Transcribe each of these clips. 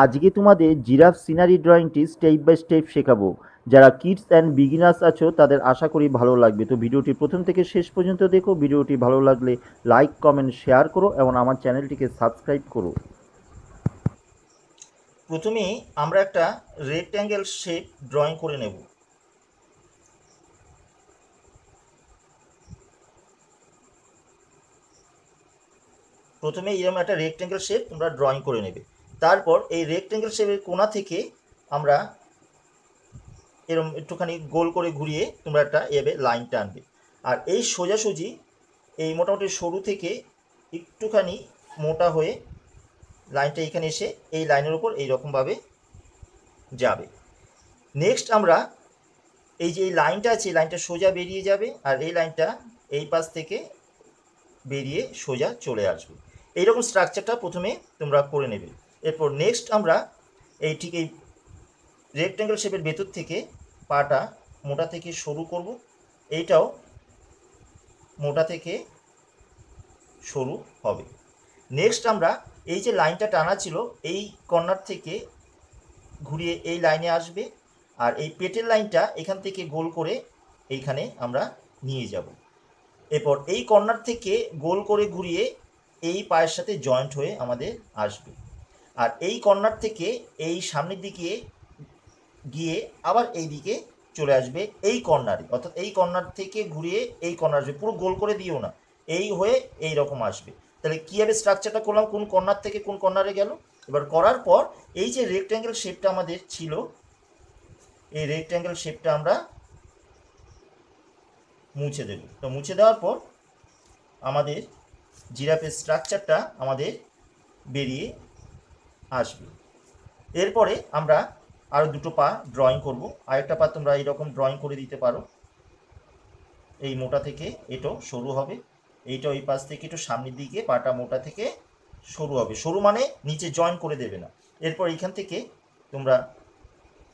আজকে তোমাদের giraffe scenery ড্রয়িংটি স্টেপ বাই স্টেপ শেখাবো। যারা কিডস অ্যান্ড বিগিনার্স আছো, তাদের আশা করি ভালো লাগবে। তো ভিডিওটি প্রথম থেকে শেষ পর্যন্ত দেখো। ভিডিওটি ভালো লাগলে লাইক, কমেন্ট, শেয়ার করো এবং আমার চ্যানেলটিকে সাবস্ক্রাইব করো। প্রথমে আমরা একটা রেক্ট্যাঙ্গেল শেপ ড্রয়িং করে নেব। প্রথমে এরকম একটা রেক্ট্যাঙ্গেল শেপ তোমরা ড্রয়িং করে নেবে। তারপর এই রেক্ট্যাঙ্গেল শেপের কোনা থেকে আমরা এরকম একটুখানি গোল করে ঘুরিয়ে তোমরা একটা এভাবে লাইন টানবে। আর এই সোজাসুজি এই মোটামুটি সরু থেকে একটুখানি মোটা হয়ে লাইনটা এখানে এসে এই লাইনের উপর এইরকমভাবে যাবে। নেক্সট আমরা এই যে এই লাইনটা আছে, এই লাইনটা সোজা বেরিয়ে যাবে আর এই লাইনটা এই পাশ থেকে বেরিয়ে সোজা চলে আসবে। এইরকম স্ট্রাকচারটা প্রথমে তোমরা করে নেবে। এরপর নেক্সট আমরা এই ঠিক এই রেক্ট্যাঙ্গেল শেপের ভেতর থেকে পাটা মোটা থেকে সরু করব। এইটাও মোটা থেকে সরু হবে। নেক্সট আমরা এই যে লাইনটা টানা ছিল, এই কর্নার থেকে ঘুরিয়ে এই লাইনে আসবে আর এই পেটের লাইনটা এখান থেকে গোল করে এইখানে আমরা নিয়ে যাব। এরপর এই কর্নার থেকে গোল করে ঘুরিয়ে এই পায়ের সাথে জয়েন্ট হয়ে আমাদের আসবে। আর এই কর্নার থেকে এই সামনের দিকে গিয়ে আবার এই দিকে চলে আসবে এই কর্নারে অর্থাৎ এই কর্নার থেকে ঘুরিয়ে এই কর্নার আসবে। পুরো গোল করে দিও না। এই হয়ে এই রকম আসবে। তাহলে কীভাবে স্ট্রাকচারটা করলাম? কোন কর্নার থেকে কোন কর্নারে গেল? এবার করার পর এই যে রেক্ট্যাঙ্গেল শেপটা আমাদের ছিল, এই রেক্ট্যাঙ্গেল শেপটা আমরা মুছে দেব। তো মুছে দেওয়ার পর আমাদের জিরাফের স্ট্রাকচারটা আমাদের বেরিয়ে আসবে। এরপরে আমরা আরও দুটো পা ড্রয়িং করব। আরেকটা পা তোমরা এইরকম ড্রয়িং করে দিতে পারো। এই মোটা থেকে এটাও সরু হবে। এইটা ওই পাশ থেকে একটু সামনের দিকে, পাটা মোটা থেকে সরু হবে। সরু মানে নিচে জয়েন করে দেবে না। এরপর এইখান থেকে তোমরা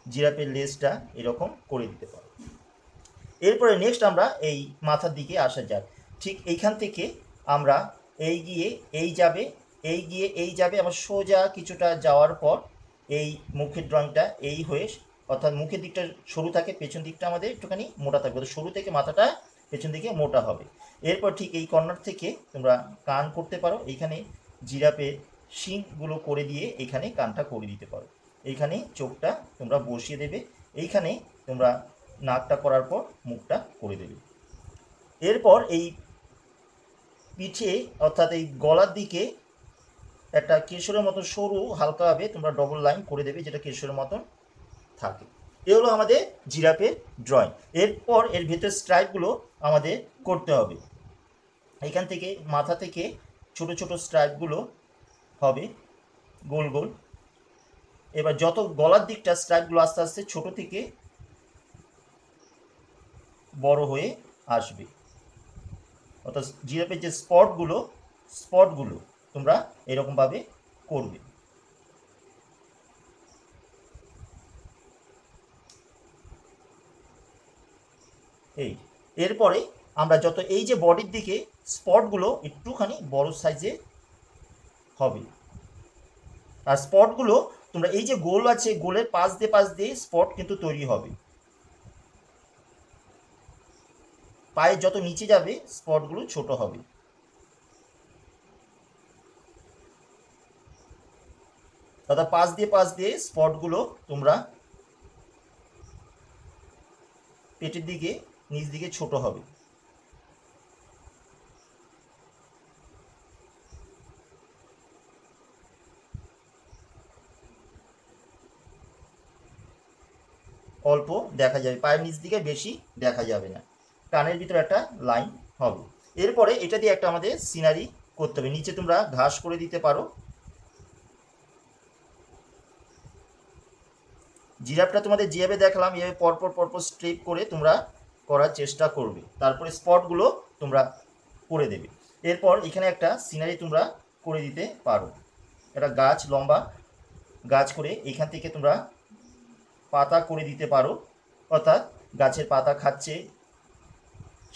জিরাপের লেসটা এরকম করে দিতে পারো। এরপরে নেক্সট আমরা এই মাথার দিকে আসা যাক। ঠিক এইখান থেকে আমরা এই গিয়ে এই যাবে এই গিয়ে, এই যাবে, আবার সোজা কিছুটা যাওয়ার পর এই মুখের ড্রয়িংটা এই হয়ে, অর্থাৎ মুখের দিকটা সরু থাকে, পেছন দিকটা আমাদের একটুখানি মোটা থাকবে। তো সরু থেকে মাথাটা পেছন দিকে মোটা হবে। এরপর ঠিক এই কর্নার থেকে তোমরা কান করতে পারো। এইখানে জিরাপের শিংগুলো করে দিয়ে এইখানে কানটা করে দিতে পারো। এইখানে চোখটা তোমরা বসিয়ে দেবে। এইখানে তোমরা নাকটা করার পর মুখটা করে দেবে। এরপর এই পিঠে, অর্থাৎ এই গলার দিকে একটা কেশরের মতন সরু, হালকাভাবে তোমরা ডবল লাইন করে দেবে যেটা কেশরের মতন থাকে। এ হলো আমাদের জিরাপের ড্রয়িং এরপর এর ভেতর স্ট্রাইপগুলো আমাদের করতে হবে। এখান থেকে মাথা থেকে ছোট ছোট স্ট্রাইপগুলো হবে গোল গোল। এবার যত গলার দিকটা স্ট্রাইপগুলো আস্তে আস্তে ছোট থেকে বড় হয়ে আসবে। অর্থাৎ জিরাপের যে স্পটগুলো স্পটগুলো তোমরা এরকমভাবে করবে। এই এরপরে আমরা যত এই যে বডির দিকে স্পটগুলো একটুখানি বড় সাইজে হবে। আর স্পটগুলো তোমরা এই যে গোল আছে, গোলের পাশ দিয়ে পাশ দিয়ে স্পট কিন্তু তৈরি হবে। পায়ে যত নিচে যাবে স্পটগুলো ছোট হবে। অর্থাৎ পাশ দিয়ে পাশ দিয়ে স্পটগুলো তোমরা পেটের দিকে, নিচ দিকে ছোট হবে। অল্প দেখা যাবে, পায়ের নিচ দিকে বেশি দেখা যাবে না। কানের ভিতরে একটা লাইন হবে। এরপরে এটা দিয়ে একটা আমাদের সিনারি করতে হবে। নিচে তোমরা ঘাস করে দিতে পারো। জিরাফটা তোমাদের যেভাবে দেখলাম, এভাবে পরপর পরপর স্ট্রেপ করে তোমরা করার চেষ্টা করবে। তারপরে স্পটগুলো তোমরা করে দেবে। এরপর এখানে একটা সিনারি তোমরা করে দিতে পারো। একটা গাছ লম্বা গাছ করে এখান থেকে তোমরা পাতা করে দিতে পারো। অর্থাৎ গাছের পাতা খাচ্ছে,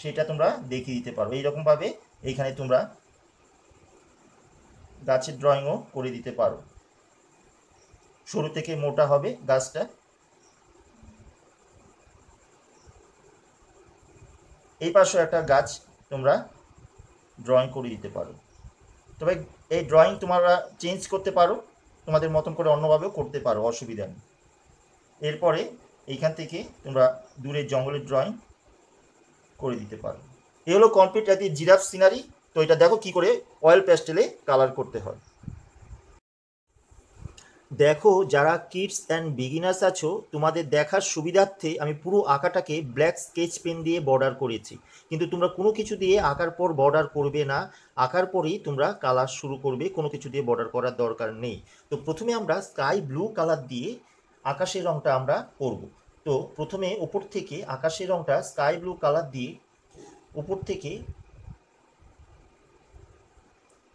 সেটা তোমরা দেখিয়ে দিতে পারো। এইরকমভাবে এইখানে তোমরা গাছের ড্রয়িংও করে দিতে পারো। সরু থেকে মোটা হবে গাছটা। এই পাশেও একটা গাছ তোমরা ড্রয়িং করে দিতে পারো। তবে এই ড্রয়িং তোমরা চেঞ্জ করতে পারো, তোমাদের মতন করে অন্যভাবেও করতে পারো, অসুবিধা নেই। এরপরে এইখান থেকে তোমরা দূরের জঙ্গলের ড্রয়িং করে দিতে পারো। এ হলো কমপ্লিট একটি জিরাফ সিনারি তো এটা দেখো কি করে অয়েল প্যাস্টেলে কালার করতে হয়। দেখো, যারা কিডস অ্যান্ড বিগিনার্স আছো, তোমাদের দেখার সুবিধার্থে আমি পুরো আঁকাটাকে ব্ল্যাক স্কেচ পেন দিয়ে বর্ডার করেছি। কিন্তু তোমরা কোনো কিছু দিয়ে আঁকার পর বর্ডার করবে না। আঁকার পরেই তোমরা কালার শুরু করবে, কোনো কিছু দিয়ে বর্ডার করার দরকার নেই। তো প্রথমে আমরা স্কাই ব্লু কালার দিয়ে আকাশের রঙটা আমরা করব। তো প্রথমে ওপর থেকে আকাশের রঙটা স্কাই ব্লু কালার দিয়ে উপর থেকে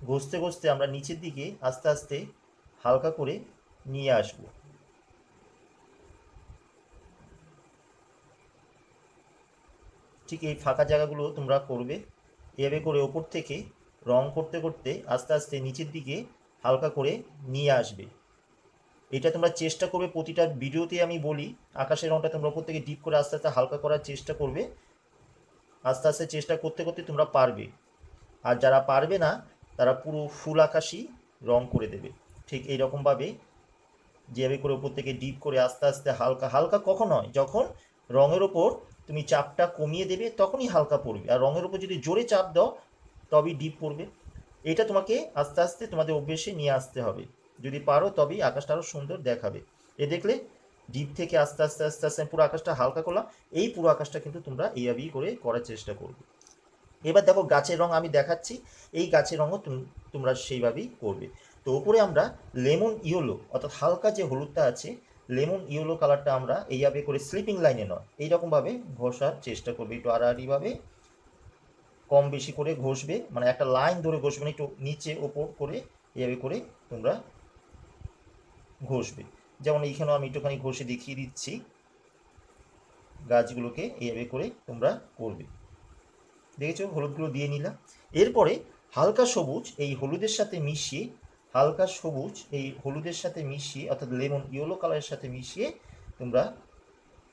ঘষতে ঘষতে আমরা নিচের দিকে আস্তে আস্তে হালকা করে নিয়ে আসব। ঠিক এই ফাঁকা জায়গাগুলো তোমরা করবে। এভাবে করে ওপর থেকে রং করতে করতে আস্তে আস্তে নিচের দিকে হালকা করে নিয়ে আসবে। এটা তোমরা চেষ্টা করবে প্রতিটা ভিডিওতে আমি বলি আকাশের রংটা তোমরা ওপর থেকে ডিপ করে আস্তে আস্তে হালকা করার চেষ্টা করবে। আস্তে আস্তে চেষ্টা করতে করতে তোমরা পারবে। আর যারা পারবে না, তারা পুরো ফুল আকাশই রং করে দেবে। ঠিক এইরকমভাবে যেভাবে করে উপর থেকে ডিপ করে আস্তে আস্তে হালকা হালকা কখন হয়? যখন রঙের ওপর তুমি চাপটা কমিয়ে দেবে তখনই হালকা পড়বে। আর রঙের ওপর যদি জোরে চাপ দাও, তবেই ডিপ পড়বে। এটা তোমাকে আস্তে আস্তে তোমাদের অভ্যেসে নিয়ে আসতে হবে। যদি পারো তবেই আকাশটা আরও সুন্দর দেখাবে। এ দেখলে ডিপ থেকে আস্তে আস্তে আস্তে আস্তে পুরো আকাশটা হালকা করলাম। এই পুরো আকাশটা কিন্তু তোমরা এইভাবেই করে করার চেষ্টা করবে। এবার দেখো গাছের রং আমি দেখাচ্ছি। এই গাছের রঙও তোমরা সেইভাবেই করবে। তো ওপরে আমরা লেমন ইয়েলো, অর্থাৎ হালকা যে হলুদটা আছে, লেমন ইয়েলো কালারটা আমরা এইভাবে করে স্লিপিং লাইনে নয়, এইরকমভাবে ঘষার চেষ্টা করবে, একটু আড়াআড়িভাবে কম বেশি করে ঘষবে মানে একটা লাইন ধরে ঘষবে একটু নিচে ওপর করে এইভাবে করে তোমরা ঘষবে। যেমন এইখানেও আমি একটুখানি ঘষে দেখিয়ে দিচ্ছি, গাছগুলোকে এইভাবে করে তোমরা করবে। দেখেছ? হলুদগুলো দিয়ে নিলাম। এরপরে হালকা সবুজ, এই হলুদের সাথে মিশিয়ে হালকা সবুজ, এই হলুদের সাথে মিশিয়ে, অর্থাৎ লেমন ইয়েলো কালারের সাথে মিশিয়ে তোমরা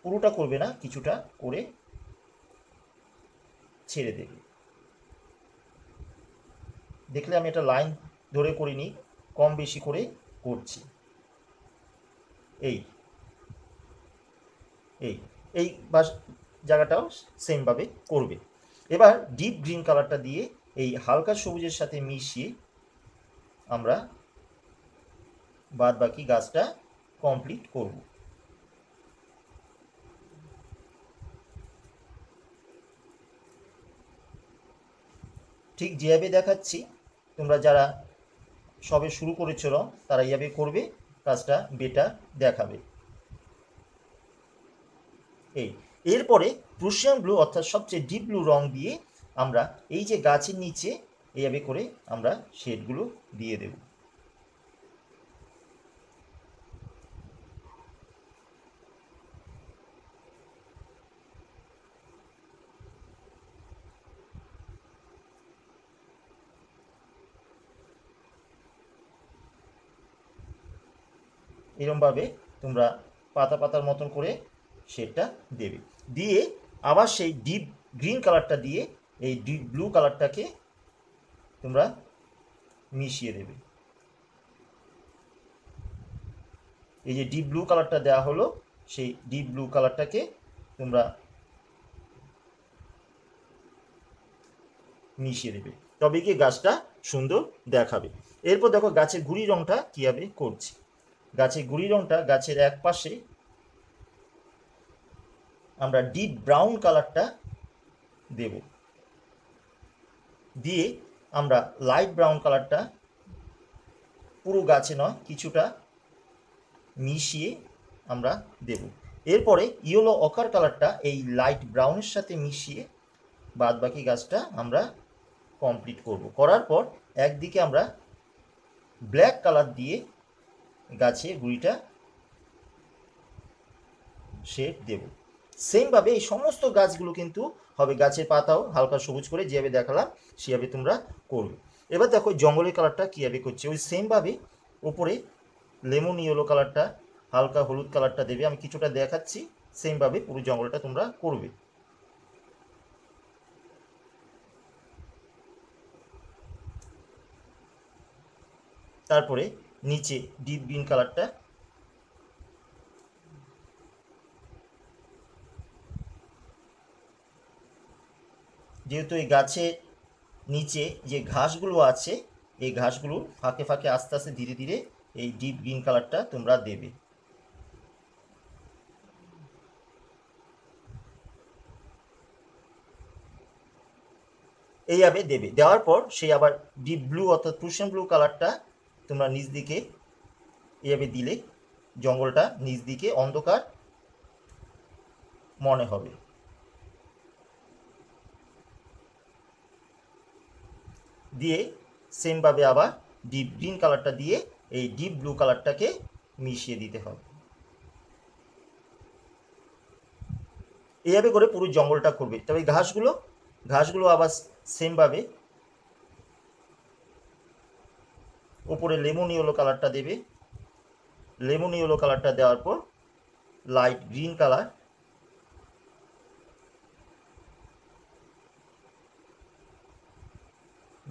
পুরোটা করবে না, কিছুটা করে ছেড়ে দেবে। দেখলে আমি একটা লাইন ধরে করিনি কম বেশি করে করছি। এই এই এই বাস জায়গাটাও সেমভাবে করবে। এবার ডিপ গ্রিন কালারটা দিয়ে এই হালকা সবুজের সাথে মিশিয়ে আমরা বাদ বাকি গাছটা কমপ্লিট করব। ঠিক যেভাবে দেখাচ্ছি, তোমরা যারা সবে শুরু করেছ রং তারা এইভাবে করবে, কাজটা বেটার দেখাবে। এই, এরপরে প্রুশিয়ান ব্লু অর্থাৎ সবচেয়ে ডিপ ব্লু রং দিয়ে আমরা এই যে গাছের নিচে এইভাবে করে আমরা শেডগুলো দিয়ে দেব। এরমভাবে তোমরা পাতা পাতার মতন করে শেডটা দেবে। দিয়ে আবার সেই ডিপ গ্রিন কালারটা দিয়ে এই ডিপ ব্লু কালারটাকে তোমরা মিশিয়ে দেবে। এই যে ডিপ ব্লু কালারটা দেওয়া হলো, সেই ডিপ ব্লু কালারটাকে তোমরা মিশিয়ে দেবে। তবে কি গাছটা সুন্দর দেখাবে। এরপর দেখো গাছের গুড়ি রংটা কীভাবে করছি। গাছের গুড়ি রংটা গাছের এক পাশে আমরা ডিপ ব্রাউন কালারটা দেব। দিয়ে আমরা লাইট ব্রাউন কালারটা পুরো গাছে নয়, কিছুটা মিশিয়ে আমরা দেব। এরপরে ইয়েলো অকার কালারটা এই লাইট ব্রাউনের সাথে মিশিয়ে বাদ বাকি গাছটা আমরা কমপ্লিট করব। করার পর একদিকে আমরা ব্ল্যাক কালার দিয়ে গাছে গুড়িটা শেড দেব। সেমভাবে এই সমস্ত গাছগুলো কিন্তু হবে গাছের পাতাও হালকা সবুজ করে যেভাবে দেখালাম, সেভাবে তোমরা করবে। এবার দেখো জঙ্গলের কালারটা কীভাবে করছে? ওই সেমভাবে ওপরে লেমন ইয়েলো কালারটা হালকা হলুদ কালারটা দেবে। আমি কিছুটা দেখাচ্ছি সেমভাবে পুরো জঙ্গলটা তোমরা করবে। তারপরে নিচে ডিপ গ্রিন কালারটা যেহেতু এই গাছের নিচে যে ঘাসগুলো আছে, এই ঘাসগুলো ফাঁকে ফাঁকে আস্তে আস্তে ধীরে ধীরে এই ডিপ গ্রিন কালারটা তোমরা দেবে। এইভাবে দেবে। দেওয়ার পর সেই আবার ডিপ ব্লু অর্থাৎ প্রুশন ব্লু কালারটা তোমরা নিচ দিকে এইভাবে দিলে, জঙ্গলটা নিচ দিকে অন্ধকার মনে হবে। দিয়ে সেমভাবে আবার ডিপ গ্রিন কালারটা দিয়ে এই ডিপ ব্লু কালারটাকে মিশিয়ে দিতে হবে। এইভাবে করে পুরো জঙ্গলটা করবে তবে ঘাসগুলো ঘাসগুলো আবার সেমভাবে ওপরে লেমন ইয়েলো কালারটা দেবে। লেমন ইয়েলো কালারটা দেওয়ার পর লাইট গ্রিন কালার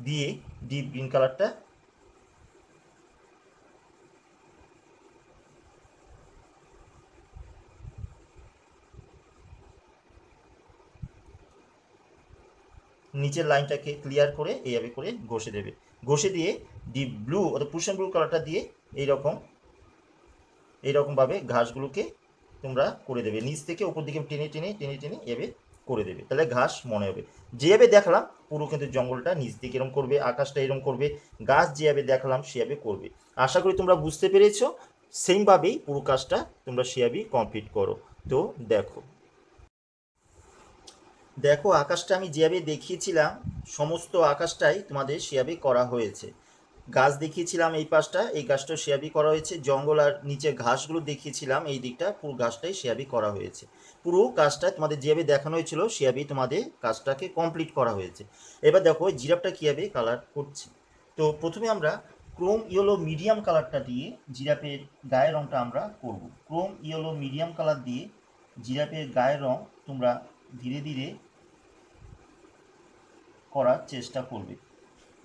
দিয়ে ডিপ গ্রিন কালারটা নিচের লাইনটাকে ক্লিয়ার করে এইভাবে করে ঘষে দেবে। ঘষে দিয়ে ডিপ ব্লু অর্থাৎ পুষন ব্লু কালারটা দিয়ে এইরকম, এইরকমভাবে ঘাসগুলোকে তোমরা করে দেবে। নিচ থেকে উপর দিকে টেনে টেনে টেনে টেনে এভাবে করে দেবে। তাহলে ঘাস মনে হবে। যেভাবে দেখলাম, পুরো কিন্তু জঙ্গলটা নিচ দিকে এরকম করবে, আকাশটা এরকম করবে, গাছ যেভাবে দেখলাম, সেভাবে করবে। আশা করি তোমরা বুঝতে পেরেছ, সেমভাবেই পুরো কাজটা তোমরা সেভাবেই কমপ্লিট করো। তো দেখো। দেখো, আকাশটা আমি যেভাবে দেখিয়েছিলাম, সমস্ত আকাশটাই তোমাদের সেভাবে করা হয়েছে। গাছ দেখিয়েছিলাম এই পাশটা, এই গাছটা সেয়াবি করা হয়েছে। জঙ্গল আর নিচে ঘাসগুলো দেখিয়েছিলাম, এই দিকটা পুরো গাছটাই সেয়াবি করা হয়েছে। পুরো কাজটা তোমাদের যেভাবে দেখানো হয়েছিল সেভাবে তোমাদের কাজটাকে কমপ্লিট করা হয়েছে। এবার দেখো জিরাফটা কীভাবে কালার করছে। তো প্রথমে আমরা ক্রোম ইয়েলো মিডিয়াম কালারটা দিয়ে জিরাফের গায়ের রঙটা আমরা করব। ক্রোম ইয়েলো মিডিয়াম কালার দিয়ে জিরাফের গায়ের রং তোমরা ধীরে ধীরে করার চেষ্টা করবে।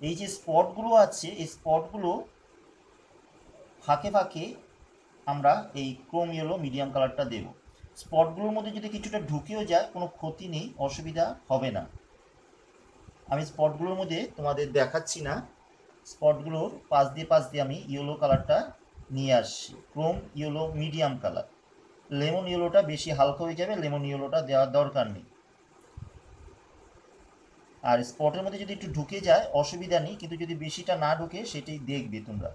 এই যে স্পটগুলো আছে, এই স্পটগুলো ফাঁকে ফাঁকে আমরা এই ক্রোম ইয়েলো মিডিয়াম কালারটা দেব। স্পটগুলোর মধ্যে যদি কিছুটা ঢুকেও যায়, কোনো ক্ষতি নেই, অসুবিধা হবে না। আমি স্পটগুলোর মধ্যে তোমাদের দেখাচ্ছি না। স্পটগুলোর পাশ দিয়ে পাশ দিয়ে আমি ইয়েলো কালারটা নিয়ে আসছি। Chrome yellow medium colour lemon ইয়েলোটা বেশি হালকা হয়ে যাবে লেমন ইয়েলোটা দেওয়ার দরকার নেই। আর স্পটের মধ্যে যদি একটু ঢুকে যায়, অসুবিধা নেই, কিন্তু যদি বেশিটা না ঢুকে সেটাই দেখবে তোমরা।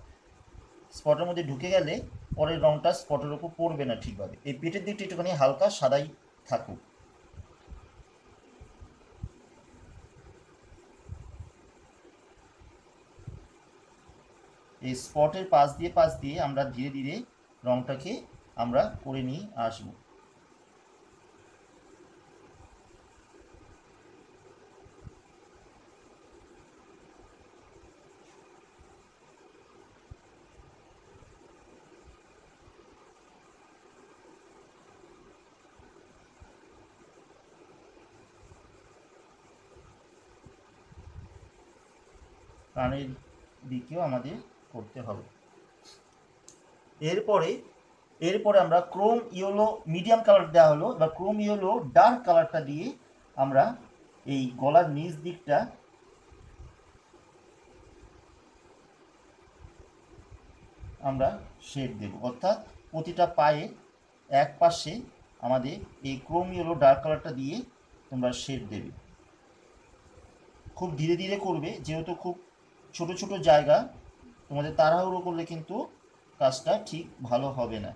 স্পটের মধ্যে ঢুকে গেলে পরের রংটা স্পটের উপর পড়বে না ঠিকভাবে। এই পেটের দিকটা একটুখানি হালকা সাদাই থাকুক। এই স্পটের পাশ দিয়ে পাশ দিয়ে আমরা ধীরে ধীরে রংটাকে আমরা করে নিয়ে আসব। কানের দিকেও আমাদের করতে হবে। এরপরে এরপরে আমরা ক্রোম ইয়েলো মিডিয়াম কালার দেওয়া হলো বা ক্রোম ইয়েলো ডার্ক কালারটা দিয়ে আমরা এই গলার নিচ দিকটা আমরা শেড দেব। অর্থাৎ প্রতিটা পায়ে এক পাশে আমাদের এই ক্রোম ইয়েলো ডার্ক কালারটা দিয়ে তোমরা শেড দেবে। খুব ধীরে ধীরে করবে, যেহেতু খুব ছোট ছোট জায়গা, তোমাদের তাড়াহুড়ো করলে কিন্তু কাজটা ঠিক ভালো হবে না।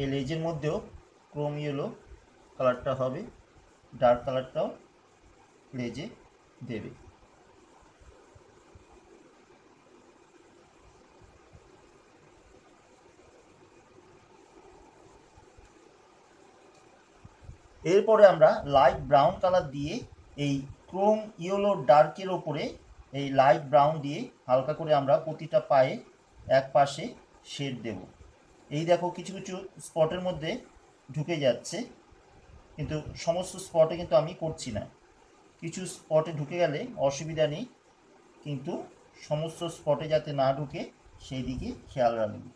এই লেজের মধ্যেও ক্রোম ইয়েলো কালারটা হবে ডার্ক কালারটাও লেজে দেবে। এরপরে আমরা লাইট ব্রাউন কালার দিয়ে এই ক্রোম ইয়েলো ডার্কের ওপরে এই লাইট ব্রাউন দিয়ে হালকা করে আমরা প্রতিটা পায়ে এক পাশে শেড দেব। এই দেখো কিছু কিছু স্পটের মধ্যে ঢুকে যাচ্ছে, কিন্তু সমস্ত স্পটে কিন্তু আমি করছি না। কিছু স্পটে ঢুকে গেলে অসুবিধা নেই, কিন্তু সমস্ত স্পটে যাতে না ঢুকে, সেই দিকে খেয়াল রাখবে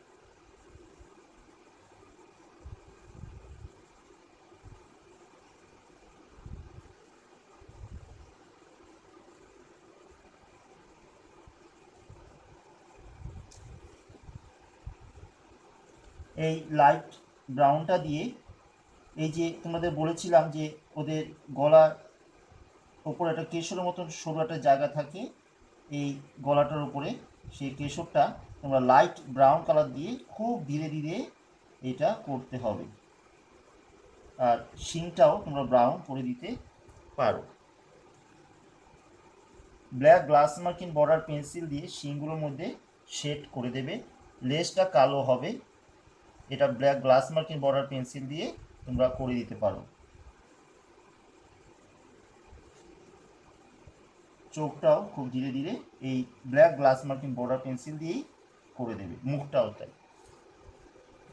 এই লাইট ব্রাউনটা দিয়ে, এই যে তোমাদের বলেছিলাম যে ওদের গলার ওপরে একটা কেশরের মতন সরু একটা জায়গা থাকে, এই গলাটার উপরে সেই কেশরটা তোমরা লাইট ব্রাউন কালার দিয়ে খুব ধীরে ধীরে এটা করতে হবে। আর শিংটাও তোমরা ব্রাউন করে দিতে পারো। Black glass marking border pencil দিয়ে শিংগুলোর মধ্যে শেড করে দেবে। লেসটা কালো হবে। এটা black glass marking border pencil দিয়ে তোমরা করে দিতে পারো। চোখটাও খুব ধীরে ধীরে এই black glass marking border pencil দিয়েই করে দেবে, মুখটাও তাই।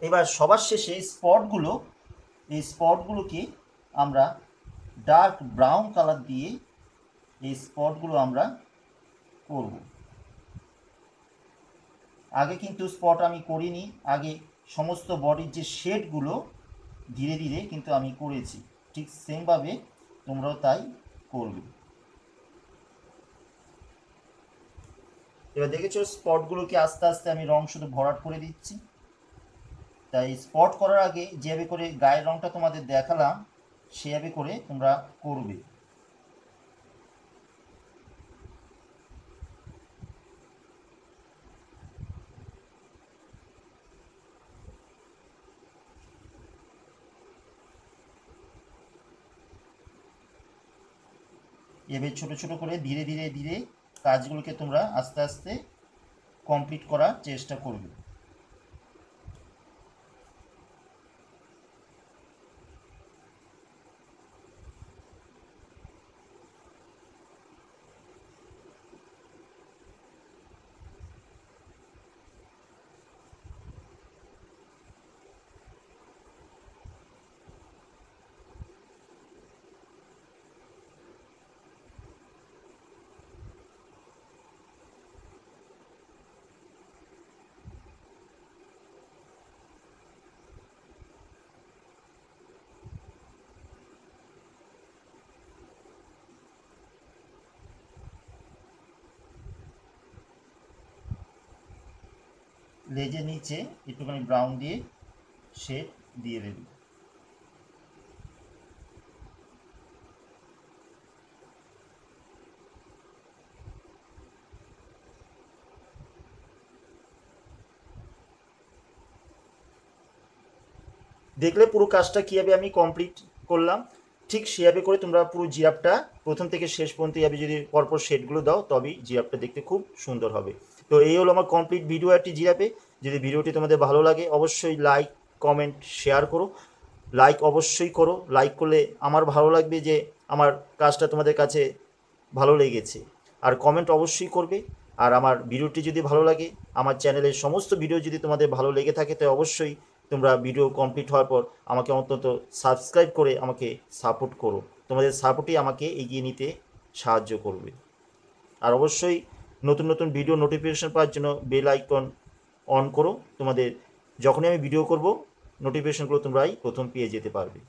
এবার সবার শেষে স্পটগুলো এই স্পটগুলোকে আমরা ডার্ক ব্রাউন কালার দিয়ে এই স্পটগুলো আমরা করব। আগে কিন্তু স্পট আমি করিনি, আগে সমস্ত বডির যে শেডগুলো ধীরে ধীরে কিন্তু আমি করেছি। ঠিক সেমভাবে তোমরাও তাই করবে। এবার দেখেছ স্পটগুলোকে আস্তে আস্তে আমি রং শুধু ভরাট করে দিচ্ছি। তাই স্পট করার আগে যেভাবে করে গায়ের রংটা তোমাদের দেখালাম, সেভাবে করে তোমরা করবে। এভাবে ছোট ছোট করে ধীরে ধীরে ধীরে কাজগুলোকে তোমরা আস্তে আস্তে কমপ্লিট করার চেষ্টা করবে। লেজের নিচে একটুখানি ব্রাউন দিয়ে শেড দিয়ে দেবে। দেখলে পুরো কাজটা কীভাবে আমি কমপ্লিট করলাম, ঠিক সেভাবে করে তোমরা পুরো জিরাপটা প্রথম থেকে শেষ পর্যন্ত এইভাবে যদি পরপর শেডগুলো দাও, তবেই জিরাপটা দেখতে খুব সুন্দর হবে। তো এই হলো আমার কমপ্লিট ভিডিও একটি জিরাপে। যদি ভিডিওটি তোমাদের ভালো লাগে, অবশ্যই লাইক কমেন্ট শেয়ার করো। লাইক অবশ্যই করো। লাইক করলে আমার ভালো লাগবে যে আমার কাজটা তোমাদের কাছে ভালো লেগেছে। আর কমেন্ট অবশ্যই করবে। আর আমার ভিডিওটি যদি ভালো লাগে, আমার চ্যানেলের সমস্ত ভিডিও যদি তোমাদের ভালো লেগে থাকে তো অবশ্যই তোমরা ভিডিও কমপ্লিট হওয়ার পর আমাকে অন্তত সাবস্ক্রাইব করে আমাকে সাপোর্ট করো। তোমাদের সাপোর্টই আমাকে এগিয়ে নিতে সাহায্য করবে। আর অবশ্যই নতুন নতুন ভিডিও নোটিফিকেশান পাওয়ার জন্য বেল আইকন অন করো। তোমাদের, যখনই আমি ভিডিও করব নোটিফিকেশানগুলো তোমরাই প্রথম পেয়ে যেতে পারবে।